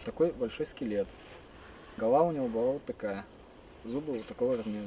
вот такой большой скелет. Голова у него была вот такая. Зубы вот такого размера.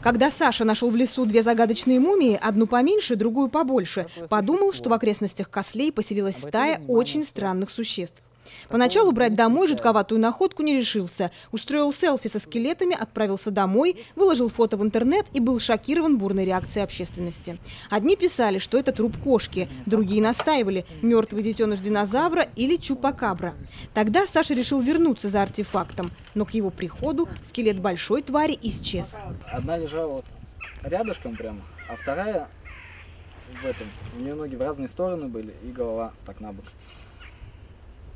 Когда Саша нашел в лесу две загадочные мумии, одну поменьше, другую побольше, подумал, что в окрестностях Кослей поселилась стая очень странных существ. Поначалу брать домой жутковатую находку не решился. Устроил селфи со скелетами, отправился домой, выложил фото в интернет и был шокирован бурной реакцией общественности. Одни писали, что это труп кошки, другие настаивали – мертвый детеныш динозавра или чупакабра. Тогда Саша решил вернуться за артефактом, но к его приходу скелет большой твари исчез. Одна лежала вот рядышком прямо, а вторая в этом. У нее ноги в разные стороны были и голова так на бок.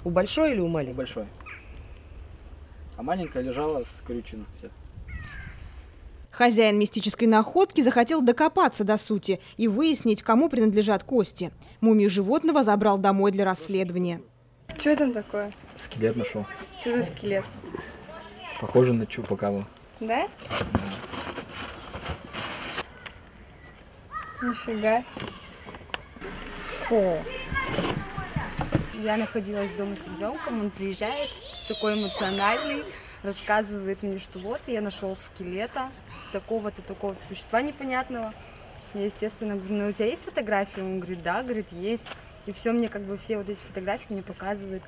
У большой или у маленькой? большой. А маленькая лежала скрючена вся. Хозяин мистической находки захотел докопаться до сути и выяснить, кому принадлежат кости. Мумию животного забрал домой для расследования. Что там такое? Скелет нашел. Что за скелет? Похоже на чупакабу. Да? Нифига. Фу. Я находилась дома с ребенком, он приезжает, такой эмоциональный, рассказывает мне, что вот я нашел скелета такого-то, такого-то существа непонятного. Я, естественно, говорю, ну у тебя есть фотографии? Он говорит, да, говорит, есть. И все мне как бы все вот эти фотографии мне показывает.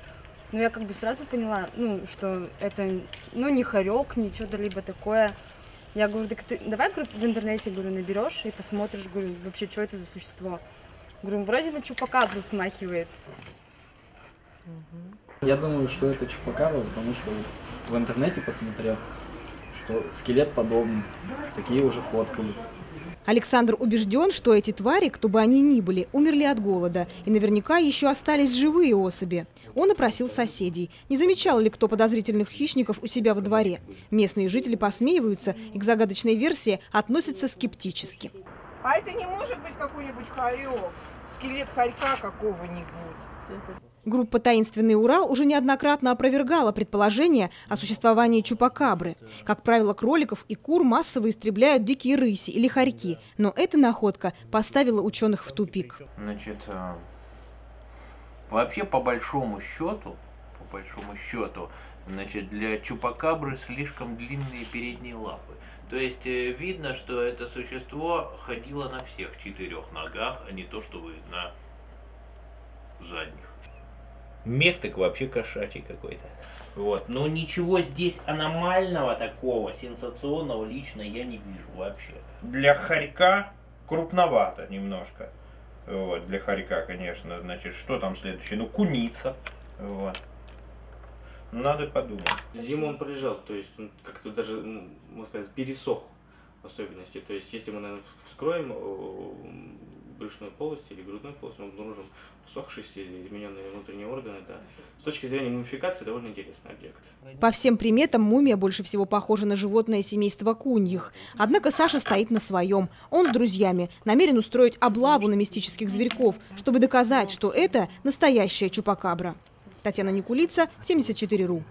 Ну я как бы сразу поняла, ну, что это, ну, не хорек, не что-то либо такое. Я говорю, так ты давай в интернете говорю, наберешь и посмотришь, говорю, вообще, что это за существо. Говорю, вроде на чупакабру смахивает. Я думаю, что это чупакаба, потому что в интернете посмотрел, что скелет подобный. Такие уже фоткали. Александр убежден, что эти твари, кто бы они ни были, умерли от голода. И наверняка еще остались живые особи. Он опросил соседей. Не замечал ли кто подозрительных хищников у себя во дворе? Местные жители посмеиваются и к загадочной версии относятся скептически. А это не может быть какой-нибудь хорек, скелет хорька какого-нибудь. Группа «Таинственный Урал» уже неоднократно опровергала предположение о существовании чупакабры. Как правило, кроликов и кур массово истребляют дикие рыси или хорьки. Но эта находка поставила ученых в тупик. Значит, а, вообще по большому счету, по большому счету, значит, для чупакабры слишком длинные передние лапы. То есть э, видно, что это существо ходило на всех четырех ногах, а не то, что вы на задних. Мех так вообще кошачий какой-то. Вот. Но ничего здесь аномального такого, сенсационного лично я не вижу вообще. Для хорька крупновато немножко. Вот, для хорька, конечно, значит, что там следующее? Ну, куница. Вот. Надо подумать. Зиму он пролежал, то есть он как-то даже, ну, можно сказать, пересох в особенности. То есть если мы, наверное, вскроем брюшную полость или грудную полость, мы обнаружим усохшиеся или измененные внутренние органы. Да. С точки зрения мумификации довольно интересный объект. По всем приметам мумия больше всего похожа на животное семейства куньих. Однако Саша стоит на своем. Он с друзьями намерен устроить облаву на мистических зверьков, чтобы доказать, что это настоящая чупакабра. Татьяна Никулица, 74.ру.